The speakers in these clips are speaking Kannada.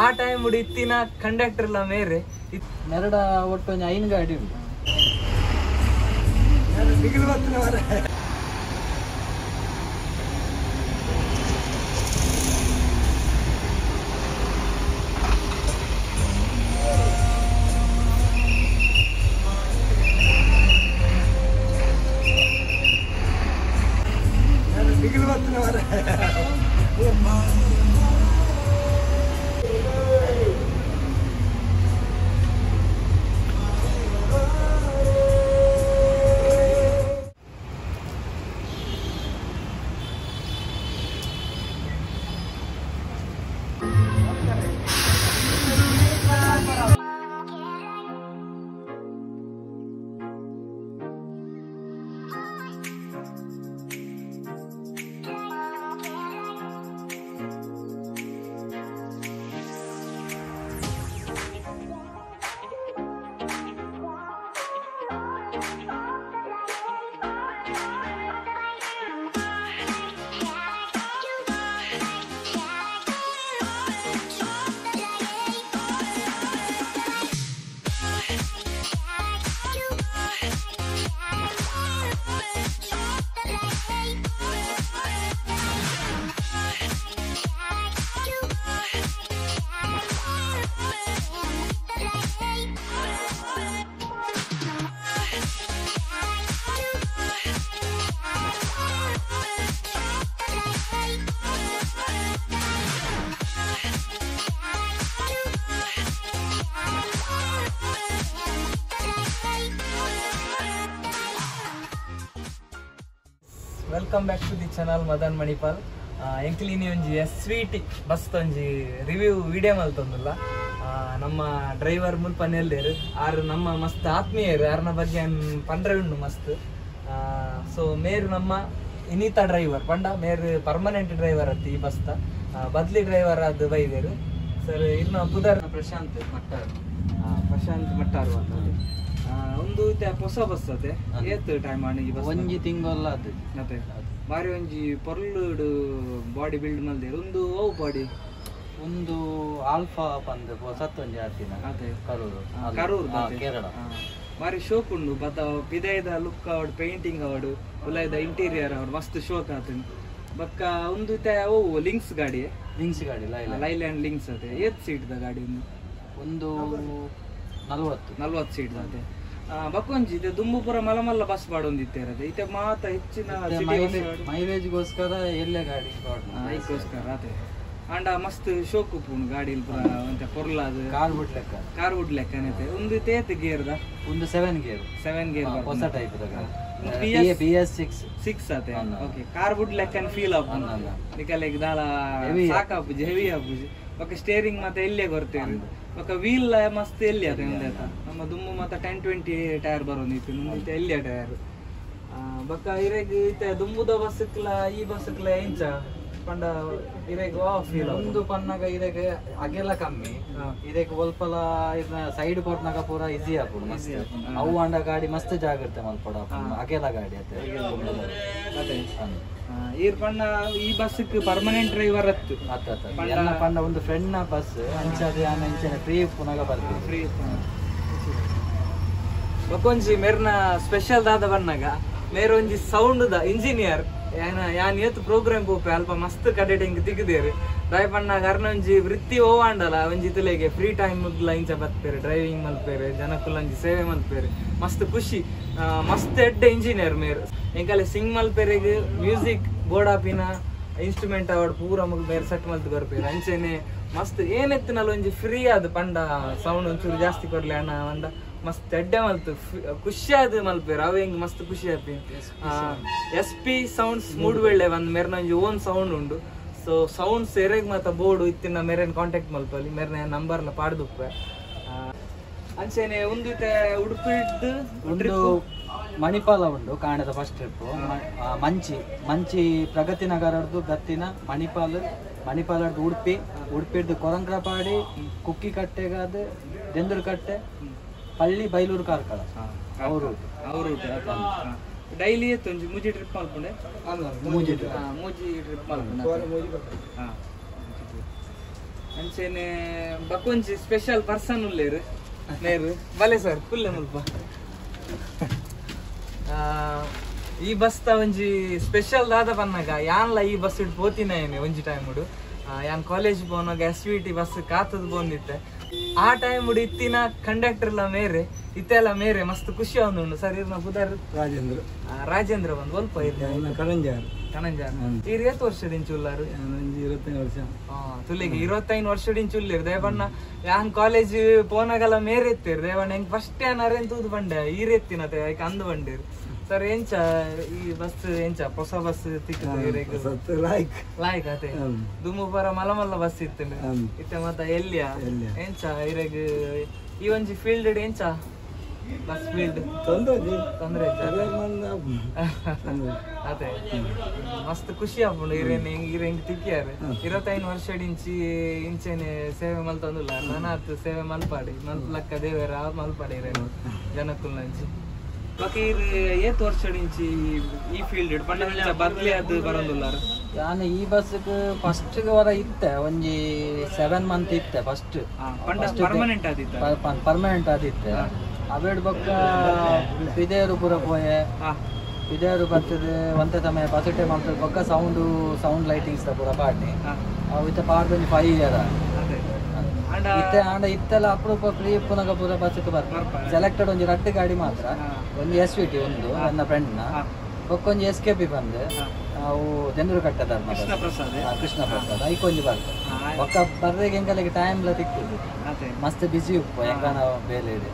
ಆ ಟೈಮ್ ಬಿಡಿ ಇತ್ತಿನ ಕಂಡಕ್ಟರ್ ಎಲ್ಲ ಮೇರೆ ನೆರಡ ಒಟ್ಟು ಐನ್ ಗಾಡಿ ಉಂಟು. Welcome back to the channel Madan Manipal ಎಂಕ್ಲಿನಿ ಒಂಜಿ ಎಸ್ ವಿ ಟಿ ಬಸ್ ಒಂಜಿ ರಿವ್ಯೂ ವಿಡಿಯೋ ಮಲ್ತೊಂದುಲ್ಲ ನಮ್ಮ ಡ್ರೈವರ್ ಮುಲ್ಪನೆಲ್ದೇರು ಆರು ನಮ್ಮ ಮಸ್ತ್ ಆತ್ಮೀಯರು, ಯಾರನ್ನ ಬಗ್ಗೆ ಪಂಡ್ರೆ ಉಂಡು ಮಸ್ತ್. ಸೊ ಮೇರು ನಮ್ಮ ಇನಿತಾ ಡ್ರೈವರ್ ಪಂಡ, ಮೇರು ಪರ್ಮನೆಂಟ್ ಡ್ರೈವರ್ ಅತ್ತಿ ಈ ಬಸ್ತ ಬದ್ಲಿ ಡ್ರೈವರ್ ಅದು ಬೈದೇರು ಸರ್ ಇನ್ನು ಪುದರ್ ಪ್ರಶಾಂತ್ ಮಟ್ಟಾರ್. ಪ್ರಶಾಂತ್ ಮಟ್ಟಾರು ಅಂತ ಒಂದು ಇತ್ತೆ ಹೊಸ ಬಸ್ ಅತೆ ಏತ್ ಟೈಮ್ ಆಣ ಬಸ್ ಒಂಜಿ ತಿಂಗೊಲ್ಲ ಅದು. ಅದೇ. ಬಾರಿ ಒಂಜಿ ಪೊರ್ಲುಡು ಬಾಡಿ ಬಿಲ್ಡ್ ಮಲ್ದೇರು ಒಂದು ಓ ಬಾಡಿ ಒಂದು ಆಲ್ಫಾ ಪಂದ್ ಸತ್ ಒಂಜಿ ಆತಿನ. ಕರೂರು. ಕರೂರ್ ಬತ್ತೆ. ಕೇರಳ. ಬಾರಿ ಶೋಕ್ ಉಂಡು. ಬತ್ತ ಪಿದಾಯ್ದ ಲುಕ್ ಅವಡು ಪೇಂಟಿಂಗ್ ಅವಡು ಉಲಾಯ್ದ ಇಂಟೀರಿಯರ್ ಅವಡು ಮಸ್ತ್ ಶೋಕ್ ಆತನು ಬಕ್ಕ ಒಂದು ಇತ್ತೆ ಓ ಲಿಂಕ್ಸ್ ಗಾಡಿ. ಲಿಂಕ್ಸ್ ಗಾಡಿ ಲೈಲ್ ಲೈಲ್ಯಾಂಡ್ ಲಿಂಕ್ಸ್ ಅದೇ. ಏತ್ ಸೀಟ್ ದ ಗಾಡಿ ಒಂದು. ಒಂದು ನಲ್ವತ್ತು. ನಲ್ವತ್ತು ಸೀಟ್ ಅದೇ. ಬಕ್ಕೊಂಜಿ ಇದು ದುಂಬುಪುರ ಮಲಮಲ್ಲ ಬಸ್ ಬಾಡೊಂದಿತ್ತೇರದೆ ಇತ್ತೆ ಮಾತ ಹೆಚ್ಚಿನ ಗೋಸ್ಕರ bus ಗಾಡಿ. ಮೈಲೇಜ್ಗೋಸ್ಕರ ಎಲ್ಲೇ ಗಾಡಿ ಅದಕ್ಕೋಸ್ಕರ ಅದೇ. ಅಂಡ ಮಸ್ತ್ ಶೋಕ್ ಉಪ್ಪುಂಡು ಗಾಡಿ ಅಂತ ಪೊರ್ಲಾದ. ಕಾರ್ ಬಿಡ್ಲೆಕ್ಕ ಕಾರ್ ವುಡ್ ಲೆಕ್ಕನೈತೆ ಒಂದು ತೇತ್ ಗೇರ್ದ ಒಂದು ಸೆವೆನ್ ಗೇರ್ ಸೆವೆನ್ ಗೇರ್ ಹೊಸ type B S six six ಆತೆ. ಓಕೆ ಕಾರ್ ವುಡ್ ಲೆಕ್ಕನ್ ಫೀಲ್ ಆಪ್. ನಿಕಲೆಗ್ ದಾಲ Heavy ಸಾಕ ಆಪುಜಿ ಹೆವಿ ಆಪುಜಿ. ಬೊಕ್ಕ ಸ್ಟೇರಿಂಗ್ ಮತ್ತೆ ಎಲ್ಲಿಯೇ ಕೊರ್ತೇವೆ ಬೊಕ್ಕ ವೀಲ್ ಮಸ್ತ್ ಎಲ್ಲಿ ಅದ ನಮ್ಮ ದುಮ್ಮು ಮತ್ತೆ ಟೆನ್ ಟ್ವೆಂಟಿ ಟೈರ್ ಬರೋಂದಿತ್ತು ಮುಂದೆ ಎಲ್ಲಿಯ ಟೈರ್ ಬೊಕ್ಕ ಇರೆಗ್ ಇತ್ತೆ ದುಂಬುದ ಬಸ್ಕ್ಲ ಈ ಬಸ್ಕ್ಲ ಎಂಚ ಪಂಡ ಇರೆಗ್ ಆಫ್ ಒಂದು ಪನ್ನಗ ಇರೆಗ್ ಅಗೆಲ್ಲ ಕಮ್ಮಿ. ಇರೆಗ್ ಒಲ್ಪಲ ಇದನ್ನ ಸೈಡ್ ಕೊಟ್ನಾಗ ಪೂರ ಈಸಿ ಆಪುಡು ಮಸ್ತ್. ಅವು ಅಂಡ ಗಾಡಿ ಮಸ್ತ್ ಜಾಗ್ರತೆ ಮಲ್ಪಡ ಹಾ. ಅಗೆಲ್ಲ ಗಾಡಿ ಅತ್ತೆ. ಈರ್ ಪಂಡ ಈ ಬಸ್ ಪರ್ಮನೆಂಟ್ ಡ್ರೈವರ್ ಅತ್ತು. ಅತ್ತ. ಪಂಡ- ಒಂದು ಫ್ರೆಂಡ್ನ ಬಸ್ ಅಂಚಾದ ಆನ ಇಂಚನೆ ಫ್ರೀ ಪುನಗ ಬರ್ತದೆ ಫ್ರೀ ಬಕೊಂಜಿ ಮೇರ್ನ ಸ್ಪೆಷಲ್ ದಾದ ಬಣ್ಣಗ. ಮೇರೊಂಜಿ ಸೌಂಡ್ ದ ಇಂಜಿನಿಯರ್ ಏನ ಯಾನ್ ಏತ್ ಪ್ರೋಗ್ರಾಮ್ ಪೋಪೆ ಅಲ್ಪ ಮಸ್ತ್ ಕಡೆಟಿಂಗ್ ತಿಗದೇರು ದಾಯ್ ಪಣ್ಣಗ ಅರ್ನೊಂಜಿ ವೃತ್ತಿ ಓವಾಂಡಲ ಒಂಜಿ ತುಲೆಗೆ ಫ್ರೀ ಟೈಮ್ ಮುಗ್ಲ ಇಂಚ ಬತ್ಪೇರು ಡ್ರೈವಿಂಗ್ ಮಲ್ಪೇರು ಜನಕ್ಕುಲಂಜಿ ಸೇವೆ ಮಲ್ಪೇರು. ಮಸ್ತ್ ಖುಷಿ. ಮಸ್ತ್ ಎಡ್ಡೆ ಇಂಜಿನಿಯರ್ ಮೇರ್. ಎಂಕಲೆ ಸಿಂಗ್ ಮಲ್ಪೆರೆಗ್ ಮ್ಯೂಸಿಕ್ ಬೋರ್ಡಾಪಿನ ಇನ್ಸ್ಟ್ರೂಮೆಂಟ್ ಅವಡ್ ಪೂರ ಮುಗ್ ಬೇರೆ ಸೆಟ್ ಮಲ್ತ್ ಬರ್ಪೇರು ಅಂಚೆನೆ ಮಸ್ತ್ ಏನೆತ್ತಿನಲ್ಲ ಒಂಜಿ ಫ್ರೀ ಆದ್ ಪಂಡ ಸೌಂಡ್ ಒಂಚೂರು ಜಾಸ್ತಿ ಕೊಡ್ಲಿ ಅಣ್ಣ ಅಂದ. ಮಸ್ತ್ ಎಡ್ಡೆ ಮಲ್ತು ಖುಷಿ ಆದ್ ಮಲ್ಪೇರು ಅವ ಹೆಂಗ್ ಮಸ್ತ್ ಖುಷಿ ಆಪಿ ಎಸ್ ಪಿ ಸೌಂಡ್ಸ್ ಮೂಡ್ಬೆಳ್ಳೆ ಒಂದ್ ಮೇರ್ನ ಒಂಜಿ ಓನ್ ಸೌಂಡ್ ಉಂಡು. ಸೊ ಸೌಂಡ್ಸ್ ಎರೆಗ್ ಮಾತ ಬೋರ್ಡ್ ಇತ್ತಿನ ಮೇರೆನ್ ಕಾಂಟ್ಯಾಕ್ಟ್ ಮಲ್ಪಲ್ಲಿ ಮೇರ್ನ ನಂಬರ್ಲ ಪಾಡ್ದುಪ್ಪೆ. ಅಂಚೆನೆ ಒಂದು ಇತ್ತೆ ಉಡುಪಿಡ್ ಒಂದು ಮಣಿಪಾಲ ಉಂಡು ಕಾಣದ ಫಸ್ಟ್ ಟ್ರಿಪ್ ಮಂಚಿ. ಮಂಚಿ ಪ್ರಗತಿ ನಗರದ್ದು ಗತ್ತಿನ ಮಣಿಪಾಲ್ ಮಣಿಪಾಲದ್ದು ಉಡುಪಿ. ಉಡುಪಿದ್ದು ಕೊರಂಕ್ರಪಾಡಿ ಕುಕ್ಕಿ ಕಟ್ಟೆಗಾದ ದೆಂದೂರು ಕಟ್ಟೆ ಪಳ್ಳಿ ಬೈಲೂರು ಕಾರ್ಕಳ. ಅವರು ಅವರು ಡೈಲಿ ಎತ್ತೊಂಜಿ ಮೂಜಿ ಟ್ರಿಪ್ ಮಾಡ್ಕೊಂಡೆ. ಮೂಜಿ ಮೂಜಿ ಟ್ರಿಪ್ ಹಾ ಅಂಚೆನೆ ಬಕೊಂಜಿ ಸ್ಪೆಷಲ್ ಪರ್ಸನ್ ಉಲ್ಲೇರು ನೇರು ಬಲೆ ಸರ್ ಕುಲ್ಲೆ ಮುಲ್ಪ. ಈ ಬಸ್ ತ ಒಂಜಿ ಸ್ಪೆಷಲ್ ದಾದ ಪನ್ನಗ. ಯಾನ್ಲ ಈ ಬಸ್ ಇಟ್ಟು ಪೋತಿನ ಏನೆ ಒಂಜಿ ಟೈಮ್ ಉಡು. ಯಾನ್ ಕಾಲೇಜ್ ಬೋನಾಗ ಎಸ್ ವಿ ಟಿ ಬಸ್ ಕಾತದ್ ಬಂದಿತ್ತೆ ಆ ಟೈಮ್ ಉಡು ಇತ್ತಿನ ಕಂಡಕ್ಟರ್ ಎಲ್ಲ ಮೇರೆ ಇತ್ತೆಲ್ಲ ಮೇರೆ ಮಸ್ತ್ ಖುಷಿ ಆವೊಂದುಂಡು ಸರ್ ಇರ್ನ ಬುಧರ್ ರಾಜೇಂದ್ರ. ರಾಜೇಂದ್ರ ಬಂದು ಸ್ವಲ್ಪ ಕಣಂಜಾರ್. ಕಣಂಜಾರ್. ಇರ್ ಎಷ್ಟು ಈರ್ ಚುಲ್ಲಾರು ಇರುವತ್ತೈದು ವರ್ಷ. ತುಲಿಗೆ ಇರುವತ್ತೈದು ವರ್ಷದಿಂದ ಉಲ್ಲಿರ್. ದೇವಣ್ಣ ಯಾನ್ ಕಾಲೇಜ್ ಪೋನಾಗಲ್ಲ ಮೇರೆ ಎತ್ತಿರ್ ದೇವಣ್ಣ ಹೆಂಗ್ ಫಸ್ಟ್ ಏನಾರ ತೂದು ಬಂಡೆ ಈರ್ ಎತ್ತಿನತೆ ಅಂದ್ ಬಂದಿರ್ ಸರ್ ಎಂಚ ಈ ಬಸ್ ಎಂಚ ಹೊಸ ಬಸ್ ತಿಕ್ಕಿದ ಸತ್ತು ಲೈಕ್ ಲಾಯ್ಕ್ ಅತೆ ಹ್ಮ್. ದುಮ್ಮು ಬರ ಮಲ ಮಲ್ಲ ಬಸ್ ಇತ್ತು. ಹ್ಮ್. ಇತ್ತೆ ಮತ್ತ ಎಲ್ಲಿಯ. ಎಂಚ ಇರೆಗ್ ಈ ಒಂಜಿ ಫೀಲ್ಡ್ ಎಂಚ ಬಸ್ ಫೀಲ್ಡ್ ತೊಂದ್ರೆ ತೊಂದ್ರೆ? ಅದೇ. ಮಸ್ತ್ ಖುಷಿ ಆಪುಂಡು ಇರೇನ್ ಇರೆಂಗ್ ತಿಕ್ಕಿಯಾರ? ಇರತ್ತೈದು ವರ್ಷ ಇಂಚಿ ಇಂಚೆನೆ ಸೇವೆ ಮಲ್ತಂದಿಲ್ಲ. ನನಾತ್ ಸೇವೆ ಮಲ್ಪಾಡಿ. ಮಲ್ಪಲಕ್ಕ ದೇವರ ಮಲ್ಪಾಡಿ ಇರೇನು ಜನಕ್ಕುಲ್ ಏತ್ ವರ್ಷ ಇಂಚಿ ಈ ಫೀಲ್ಡ್ ಪಂಡ ಬದ್ಲಿ ಅದು ಬರೋದಿಲ್ಲ ನಾನು ಈ ಬಸ್ಗ್ ಫಸ್ಟ್ ವರ ಇತ್ತೆ ಒಂಜಿ ಸೆವೆನ್ ಮಂತ್ ಇತ್ತೆ ಫಸ್ಟ್ ಪರ್ಮನೆಂಟ್ ಆದಿತ್ತ ಪರ್ಮನೆಂಟ್ ಆದಿತ್ತೆ ಅವೇಡ್ ಬೊಕ್ಕ ಪಿದೇರು ಪೂರ ಪೋಯೆ. ಪಿದೇರು ಬರ್ತದೆ ಒಂತೆ ಸಮಯ ಬಸಟೆ ಟೈಮ್ ಬೊಕ್ಕ ಸೌಂಡು ಸೌಂಡ್ ಲೈಟಿಂಗ್ಸ್ ಪೂರ ಪಾಡ್ನಿ. ಹಾ. ಅವು ಇತ್ತೆ ಪಾಡ್ದು ಫೈವ್ ಇಯರ್ ಇತ್ತೆ ಆಂಡ ಇತ್ತೆಲ್ಲ ಅಪರೂಪ ಫ್ರೀ ಪುನಗ ಪೂರ ಬಸ್ಕ್ ಬರ್ತಾರೆ ಸೆಲೆಕ್ಟೆಡ್ ಒಂದು ರಟ್ಟು ಗಾಡಿ ಮಾತ್ರ. ಒಂದು ಎಸ್ ವಿ ಟಿ ಒಂದು ನನ್ನ ಫ್ರೆಂಡ್ನ ನ. ಒಂದು ಎಸ್ ಕೆ ಪಿ ಬಂದು. ನಾವು ಅವು ಜನರು ಕಟ್ಟದ ಕೃಷ್ಣ ಪ್ರಸಾದ್ ಕೃಷ್ಣ ಪ್ರಸಾದ್ ಐಕೊಂಜಿ ಬರ್ತದೆ ಒಕ್ಕ ಆಯ್ತು. ಹೆಂಗಲ್ಲಿಗೆ ಟೈಮ್ ಎಲ್ಲ ತಿಕ್ಕಿದ್ದು ಅದೇ. ಮಸ್ತ್ ಬಿಸಿ ಉಪ್ಪು ಹೆಂಗನ ಬೇಲೆ ಇದೆ.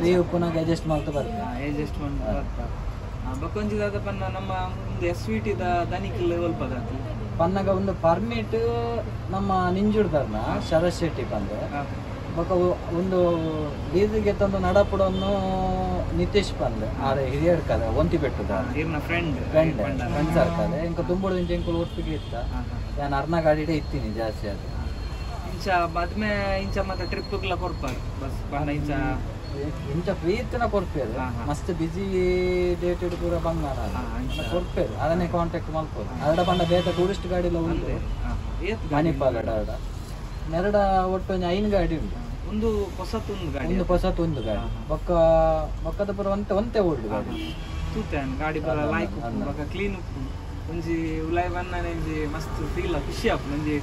ಫ್ರೀ ಉಪ್ಪುನಾಗ ಅಡ್ಜಸ್ಟ್ ಮಾಡ್ತಾ ಬರ್ತದೆ ಬಕ್ಕೊಂಜಿದಾದ ಬಕೊಂಜಿದಾದ ಪನ್ನ ನಮ್ಮ ಒಂದು ಎಸ್ ವಿ ಟಿದ ದನಿಕಿಲ್ಲ ಒಲ್ಪದಾತಿ ಪನ್ನಗ ಒಂದು ಪರ್ಮಿಟ್ ನಮ್ಮ ನಿಂಜುಡ್ದರ್ನ ಶರತ್ ಶೆಟ್ಟಿ ಬಂದು ಒಂದು ಬೀದಿಗೆ ತಂದು ನಡಪುಡನ್ನು ನಿತೀಶ್ ಪಂದ್ ಆರೆ ಹಿರಿಯರ್ ಕಲೆ ಒಂತಿ ಬೆಟ್ಟದ. ಫ್ರೆಂಡ್ ಫ್ರೆಂಡ್ ಫ್ರೆಂಡ್ಸ್ ಆಗ್ತದೆ ಇಂಕ ತುಂಬುಡು ಇಂಚ ಇಂಕುಲು ಒಟ್ಟಿಗೆ ಇತ್ತ. ನಾನು ಅರ್ನ ಗಾಡಿಡೆ ಇತ್ತೀನಿ ಜಾಸ್ತಿ ಅದು ಇಂಚ ಮದ್ಮೆ ಇಂಚ ಮತ್ತೆ ಟ್ರಿಪ್ಗಳ ಕೊಡ್ಬಾರ್ದು ಬಸ್ ಬಹಳ ಇಂಚ ಇಂಚ ಪ್ರೀತಿನ ಕೊರ್ಪೇರು. ಮಸ್ತ್ ಬಿಸಿ ಡೇಟೆಡ್ ಪೂರ ಬಂಗಾರ. ಕೊರ್ಪೇರು ಅದನ್ನೇ ಕಾಂಟ್ಯಾಕ್ಟ್ ಮಾಡ್ಬೋದು ಅರಡ ಬಂಡ ಬೇತ ಟೂರಿಸ್ಟ್ ಗಾಡಿ ಎಲ್ಲ ಉಂಟು. ಮಣಿಪಾಲ್ ನೆರಡ ಒಟ್ಟು ಒಂದು ಐನ್ ಗಾಡಿ ಉಂಟು. ಒಂದು ಹೊಸತೊಂದು ಗಾಡಿ ಒಂದು ಹೊಸತ್ ಒಂದು ಗಾಡಿ. ಬೊಕ್ಕ ಬೊಕ್ಕದ ಪುರ ಒಂತೆ ಒಂತೆ ಓಲ್ಡ್ ಗಾಡಿ. ತೂತಾನ್ ಗಾಡಿ ಅಲ್ಲ, ಲಾಯ್ಕ್ ಕ್ಲೀನ್ ಉಪ್ಪು ಒಂಜಿ ಉಲಾಯ್ ಬನ್ನ ಒಂಜಿ ಮಸ್ತ್ ಫೀಲ್ ಖುಷಿ ಆಪುಂಡು ಒಂಜಿ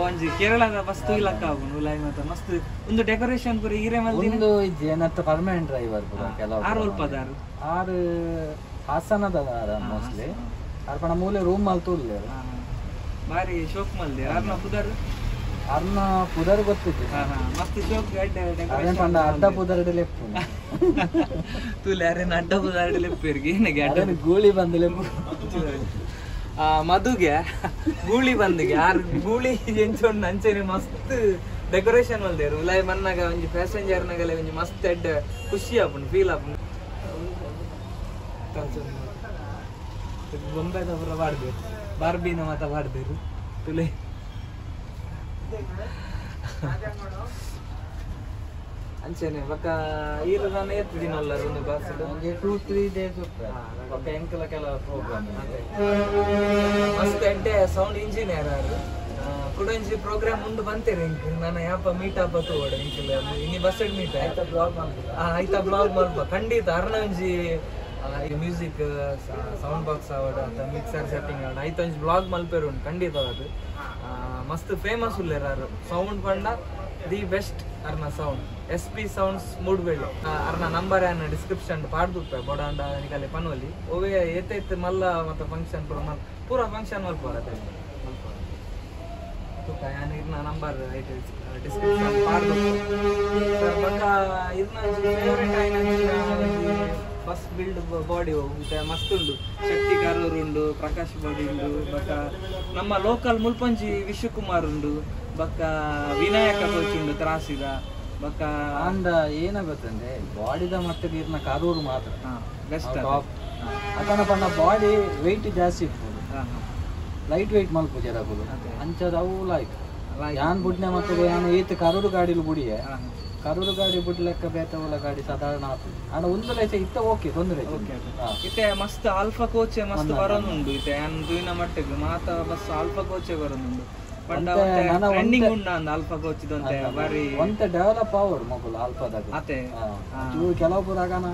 ಒಂಜಿ ಕೇರಳದ ಬಸ್ ತುಯ್ಲಕ್ಕ ಆಗುಂಡು ಲೈನ್ ಮಾತ ಮಸ್ತ್ ಒಂದು ಡೆಕೋರೇಷನ್ ಪೂರ ಈರೆ ಮಲ್ದಿನ. ಒಂದು ಇಜ್ಜಿ ಏನತ್ತ ಪರ್ಮನೆಂಟ್ ಡ್ರೈವರ್ ಪುರ ಕೆಲವು ಆರು ಒಲ್ಪದಾರು ಆರು ಹಾಸನದ ಮೋಸ್ಟ್ಲಿ ಅರ್ಪಣ ಮೂಲೆ ರೂಮ್ ಹಾ, ಹಾ. ಬಾರಿ ಶೋಕ್ ಮಲ್ದೆ. ಅರ್ನ ಪುದರ್? ಅರ್ನ ಪುದರ್ ಗೊತ್ತಿತ್ತು ಮಸ್ತ್ ಶೋಕ್ ಅದೇನ್ ಪಂಡ ಅಡ್ಡ ಪುದರ್ ಲೆಪ್ಪು. ತುಲೆ ಅರೇನ ಅಡ್ಡ ಪುದರ್ ಲೆಪ್ಪೇರ್ಗೆ ಏನಗೆ ಅಡ್ಡ ಅದೇನ್ ಗೂಳಿ ಬಂದು ಲೆಪ್ಪು? ಮದುಗೆ ಗೂಳಿ ಬಂದಿಗೆ. ಆರ್ ಗೂಳಿ ಎಂಚೊಂಡು ಅಂಚೆನೆ ಮಸ್ತ್ ಡೆಕೋರೇಷನ್ ಮಲ್ದೇರು ಉಲಾಯ್ ಮನ್ನಾಗ ಒಂಜಿ ಪ್ಯಾಸೆಂಜರ್ ನಗಲೆ ಒಂಜಿ ಮಸ್ತ್ ಹೆಡ್ ಖುಷಿ ಆಪುಂಡು ಫೀಲ್ ಆಪುಂಡು ಬೊಂಬೆದ ಪುರ ಬಾಡ್ದೇರು ಬಾರ್ಬಿನ ಮಾತ ಬಾಡ್ದೇರು ತುಲೆ. ಅಂಚೆನೆ ಬೊಕ್ಕ ಈರು ನಾನು ಎತ್ತಿದಿನಲ್ಲ ಒಂದು ಬಸ್ ಒಂದು ಟೂ ತ್ರೀ ಡೇಸ್ ಬೊಕ್ಕ ಎಂಕಲ ಕೆಲ ಪ್ರೋಗ್ರಾಮ್ ಮಸ್ತ್ ಎಡ್ಡೆ ಸೌಂಡ್ ಇಂಜಿನಿಯರ್ ಅವರು ಕುಡಂಜಿ ಪ್ರೋಗ್ರಾಮ್ ಮುಂದೆ ಬಂತೇರಿ ಇಂಕ್ ನಾನು ಯಾಪ ಮೀಟ್ ಆಪ ತೋಡ ಇಂಕಿಲ್ಲ ಇನ್ನಿ ಬಸ್ ಮೀಟ್ ಆಯ್ತಾ. ಬ್ಲಾಗ್ ಆಯ್ತಾ ಬ್ಲಾಗ್ ಮಲ್ಪ ಖಂಡಿತ ಅರ್ನ ಒಂಜಿ ಮ್ಯೂಸಿಕ್ ಸೌಂಡ್ ಬಾಕ್ಸ್ ಆವಡ ಅಂತ ಮಿಕ್ಸರ್ ಸೆಟ್ಟಿಂಗ್ ಆವಡ ಐತ ಒಂಜಿ ಬ್ಲಾಗ್ ಮಲ್ಪೇರು ಉಂಟು. ಖಂಡಿತ ಅದು. ಮಸ್ತ್ ಫೇಮಸ್ ಉಲ್ಲೇರಾರು. ಸೌಂಡ್ ಪಂಡ the best ಅರ್ನ sound S P sounds Moodbidri. ಅರ್ನ number ಏನ ಡಿಸ್ಕ್ರಿಪ್ಷನ್ ಪಾಡ್ದುಪ್ಪ, ಬೊಡಾಂಡ ನಿಕಲೆ ಪನ್ವಲಿ ಓವೆ ಏತೈತ್ ಮಲ್ಲ ಮತ್ತ ಫಂಕ್ಷನ್ ಪೂರ ಮಲ್ ಪೂರ ಫಂಕ್ಷನ್ ಮಲ್ಪ ತುಕ, ಯಾನ್ ಇರ್ನ ನಂಬರ್ ಐತೆ ಡಿಸ್ಕ್ರಿಪ್ಷನ್ ಪಾಡ್ದು ಬಕ್ಕ ಇರ್ನ ಫೇವರೇಟ್ ಆಯ್ನ ಫಸ್ಟ್ ಬಿಲ್ಡ್ ಬಾಡಿ ಮತ್ತೆ ಮಸ್ತ್ ಉಂಡು ಶಕ್ತಿ ಕಾರೂರ್ ಉಂಡು ಪ್ರಕಾಶ್ ಬಾಡಿ ಉಂಡು ಬಕ್ಕ ನಮ್ಮ ಲೋಕಲ್ ಮುಲ್ಪಂಜಿ ವಿಶ್ವಕುಮಾರ್ ಉಂಡು ಬಕ್ಕ ವಿನಾಯಕ ಕೋಚ್ ಉಂಡು ತ್ರಾಸಿದ ಬಕ್ಕ ಅಂದ ಏನ ಗೊತ್ತಂದ್ರೆ ಬಾಡಿದ ಮತ್ತೆ ನೀರ್ನ ಕಾರೂರು ಮಾತ್ರ. ಬೆಸ್ಟ್ ಪಂಡ ಬಾಡಿ ವೆಯ್ಟ್ ಜಾಸ್ತಿ ಇರ್ಬೋದು. ಲೈಟ್ ವೆಯ್ಟ್ ಮಲ್ಪು ಅದೇ. ಅಂಚದ ಅವು ಲೈಟ್ ಯಾನ್ ಬುಡ್ನೆ ಮತ್ತೆ ಯಾನ್ ಏತ್ ಕರೂರು ಗಾಡಿಲು ಬುಡಿಯೆ ಕರೂರು ಗಾಡಿ ಬುಡ್ಲೆಕ್ಕ ಬೇತವುಲ ಗಾಡಿ ಸಾಧಾರಣ ಆತು. ಆನ ಒಂದು ಲೈಸ ಇತ್ತ ಓಕೆ ತೊಂದರೆ. ಇತ್ತೆ ಮಸ್ತ್ ಆಲ್ಫಾ ಕೋಚೆ ಮಸ್ತ್ ಬರೋನುಂಡು ಇತ್ತೆ ಯಾನ್ ದುಯಿನ ಮಟ್ಟಿಗೆ ಮಾತ ಬಸ್ ಆಲ್ಫಾ ಕೋಚೆ ಬರೋನುಂಡು ಪಂಡ ಟ್ರೆಂಡಿಂಗ್ ಉಂಡ ಅಂದ ಅಲ್ಪ ಕೋಚಿದಂತೆ ಬಾರಿ ಒಂತ ಡೆವಲಪ್ ಆವಡು ಮಗುಲು ಅಲ್ಪದಾಗ ಅತೆ ಇವು ಕೆಲವು ಪುರಾಗನ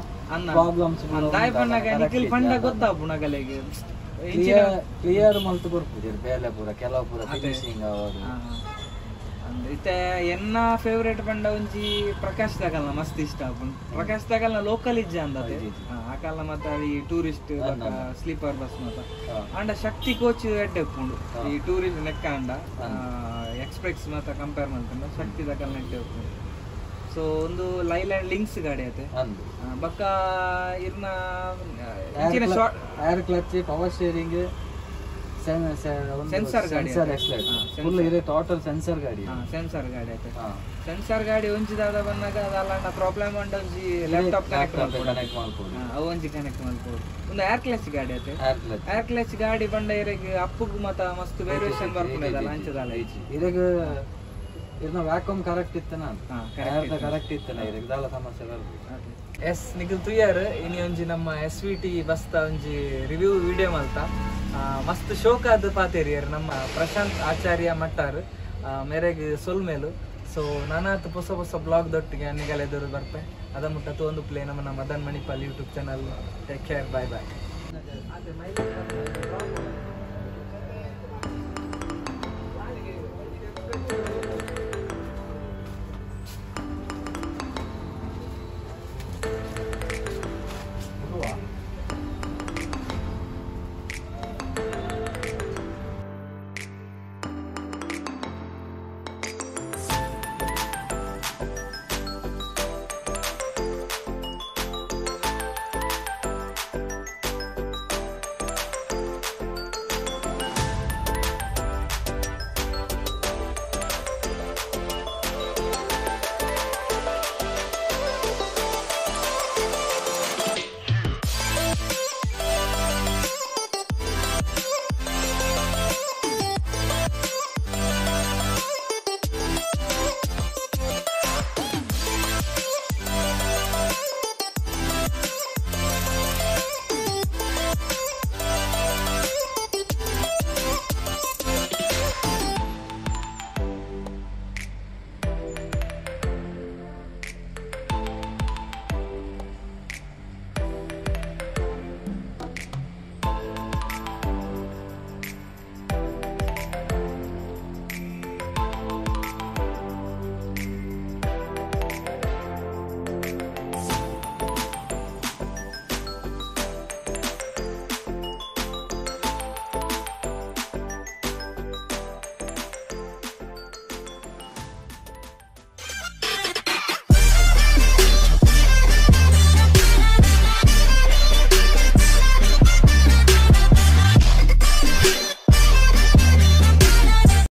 ಪ್ರಾಬ್ಲಮ್ಸ್ ದಾಯ ಪಣ್ಣಗ ನಿಖಿಲ್ ಪಂಡ ಗೊತ್ತಾಪು ನಗಲೆಗೆ. ಕ್ಲಿಯರ್ ಮಲ್ತು ಬೇಲೆ ಪೂರ ಕೆಲವು ಪೂರ ಫಿನಿಶಿಂಗ್ ಅವರು ಇತ್ತೆ ಎನ್ನ ಫೇವ್ರೇಟ್ ಪಂಡ ಒಂಜಿ ಪ್ರಕಾಶ್ ದಾಗಲ್ನ ಮಸ್ತ್ ಇಷ್ಟ ಆಪುಂಡು ಪ್ರಕಾಶ್ ದಾಗಲ್ನ ಲೋಕಲ್ ಇಜ್ಜ ಅಂದತೆ ಆ ಕಾಲ ಮತ್ತ ಈ ಟೂರಿಸ್ಟ್ ಸ್ಲೀಪರ್ ಬಸ್ ಮತ್ತ. ಅಂಡ ಶಕ್ತಿ ಕೋಚ್ ಎಡ್ಡೆ ಉಪ್ಪುಂಡು ಈ ಟೂರಿಸ್ಟ್ ನೆಕ್ಕ ಅಂಡ. ಎಕ್ಸ್ಪ್ರೆಸ್ ಮತ್ತ ಕಂಪೇರ್ ಮಾಡ್ಕೊಂಡು ಶಕ್ತಿ ದಾಗಲ್ ನೆಡ್ಡೆ ಉಪ್ಪುಂಡು ಸೊ ಒಂದು ಲೈಲ್ಯಾಂಡ್ ಲಿಂಕ್ಸ್ ಗಾಡಿ ಅಂದು. ಬಕ್ಕ ಇರ್ನ ಏರ್ ಕ್ಲಚ್ ಪವರ್ ಸ್ಟೇರಿಂಗ್ ಗಾಡಿ ಸೆನ್ಸರ್. ಹಾ, ಫುಲ್ ಇದೆ ಟೋಟಲ್ ಸೆನ್ಸರ್ ಗಾಡಿ. ಸೆನ್ಸರ್ ಗಾಡಿ ಐತೆ. ಸೆನ್ಸರ್ ಗಾಡಿ ಒಂಜಿದಾದ ಬಂದಾಗ ಅದಲ್ಲ ಪ್ರಾಬ್ಲಮ್ ಉಂಟು ಒಂಜಿ ಲ್ಯಾಪ್ಟಾಪ್ ಕನೆಕ್ಟ್ ಮಾಡ್ಬೋದು. ಅವು ಒಂಜಿ ಕನೆಕ್ಟ್ ಮಾಡ್ಬೋದು. ಒಂದು ಏರ್ ಕ್ಲಾಸ್ ಗಾಡಿ ಐತೆ ಏರ್ ಕ್ಲಚ್ ಏರ್ ಕ್ಲಾಸ್ ಗಾಡಿ ಬಂಡ ಇರಗೆ ಅಪ್ಪುಗ್ ಮತ್ತ ಮಸ್ತ್ ವೇರಿಯೇಷನ್ ಬರ್ಕೊಂಡದಲ್ಲ ಅಂಚದಲ್ಲ ಇರಗ ಇದನ್ನ ವ್ಯಾಕ್ಯೂಮ್ ಕರೆಕ್ಟ್ ಇತ್ತನ ಕರೆಕ್ಟ್ ಇತ್ತನ ಇದೆಲ್ಲ ಸಮಸ್ಯೆ ಬರ್ತದೆ ಎಸ್ ನಿಖಿಲ್ ತುಯ್ಯಾರ್ ಇನಿ ಒಂಜಿ ನಮ್ಮ ಎಸ್ ವಿ ಟಿ ಬಸ್ತ ಒಂಜಿ ರಿವ್ಯೂ ವಿಡಿಯೋ ಮಲ್ತ ಮಸ್ತ್ ಶೋಕಾದ ಪಾತೇರಿಯರ್ ನಮ್ಮ ಪ್ರಶಾಂತ್ ಆಚಾರ್ಯ ಮಟ್ಟಾರ್ ಮೇರೆಗೆ ಸೊಲ್ಮೇಲು. ಸೊ ನಾನಾತ್ ಹೊಸ ಹೊಸ ಬ್ಲಾಗ್ ದೊಟ್ಟಿಗೆ ಅನ್ನಿಗೆಲ್ಲ ಎದುರು ಬರ್ತೆ. ಅದ ಮುಟ್ಟ ಒಂದು ಪ್ಲೇ ನಮ್ಮ ನಮ್ಮ Madan Manipal YouTube channel take care bye bye Thank.